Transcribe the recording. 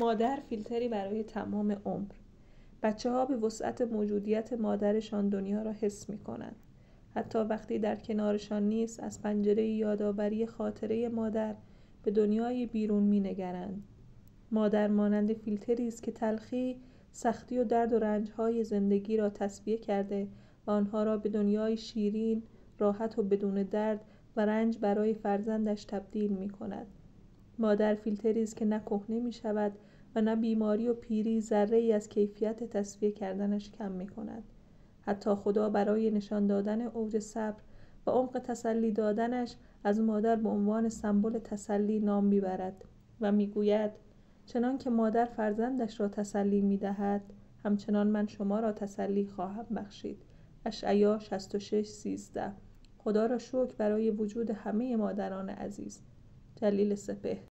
مادر فیلتری برای تمام عمر بچه ها به وسعت موجودیت مادرشان دنیا را حس می کنند. حتی وقتی در کنارشان نیست از پنجره یادآوری خاطره مادر به دنیای بیرون می نگرند. مادر مانند فیلتری است که تلخی، سختی و درد و رنجهای زندگی را تصویه کرده و آنها را به دنیای شیرین، راحت و بدون درد و رنج برای فرزندش تبدیل می کند. مادر فیلتری است که نه کهنه می شود و نه بیماری و پیری ذره ای از کیفیت تصفیه کردنش کم می کند. حتی خدا برای نشان دادن اوج صبر و عمق تسلی دادنش از مادر به عنوان سمبل تسلی نام می‌برد و می‌گوید چنان که مادر فرزندش را تسلی می‌دهد همچنان من شما را تسلی خواهم بخشید. اشعیا 66 13 خدا را شکر برای وجود همه مادران عزیز. جلیل سپه